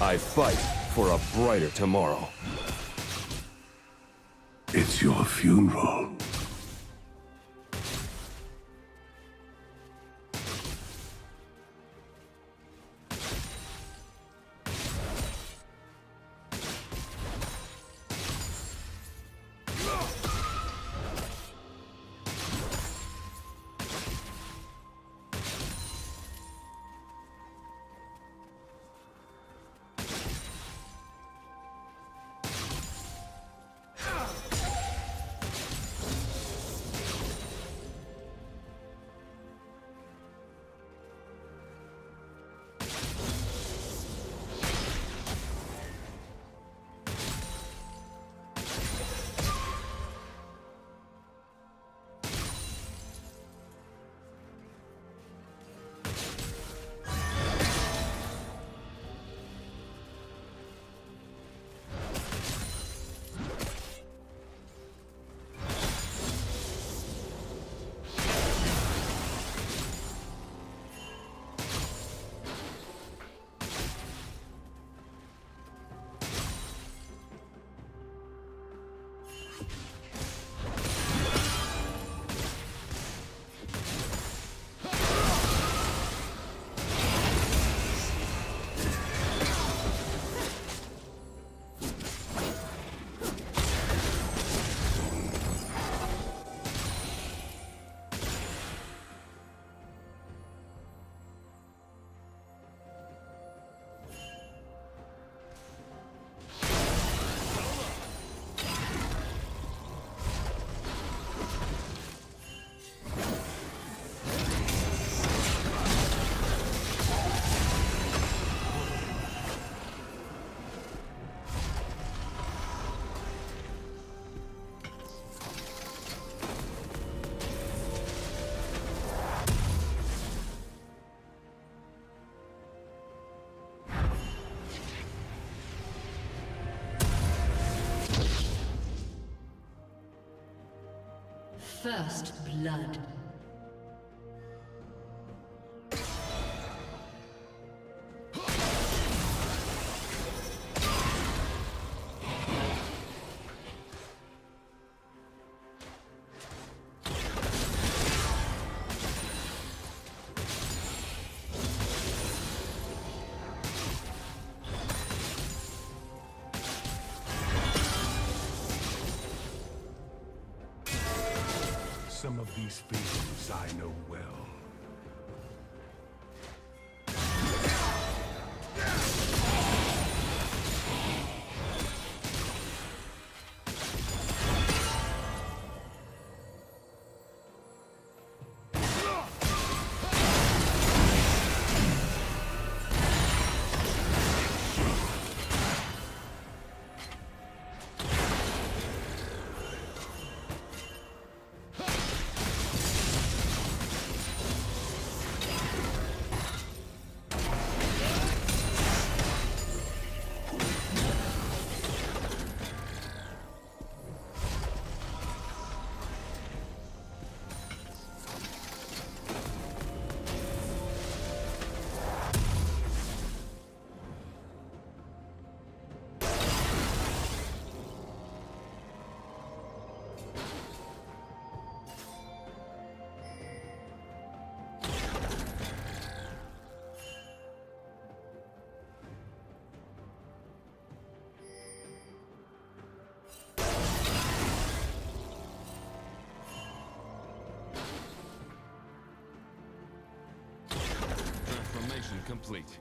I fight for a brighter tomorrow. It's your funeral. First blood. These feelings I know complete.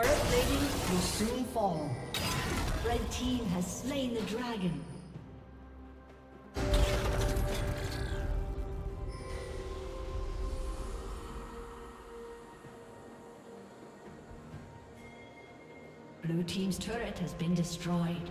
Turret plating will soon fall. Red team has slain the dragon. Blue team's turret has been destroyed.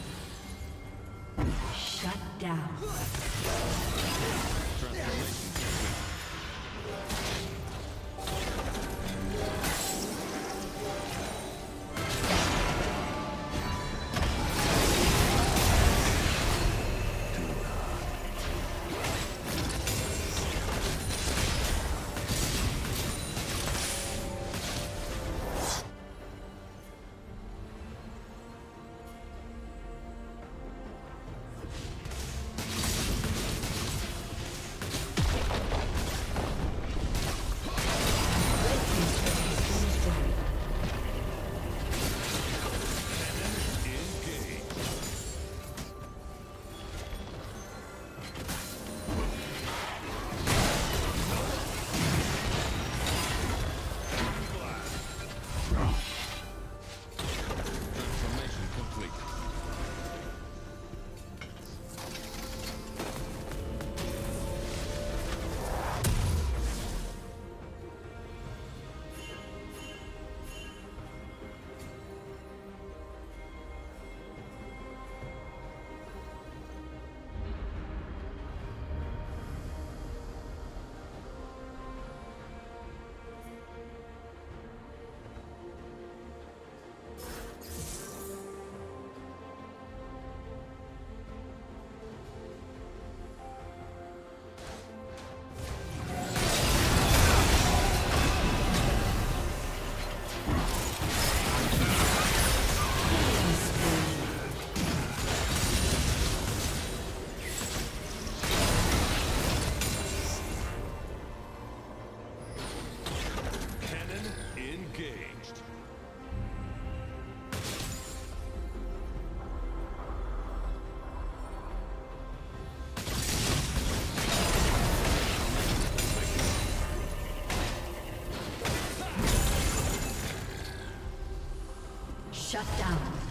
Shut down.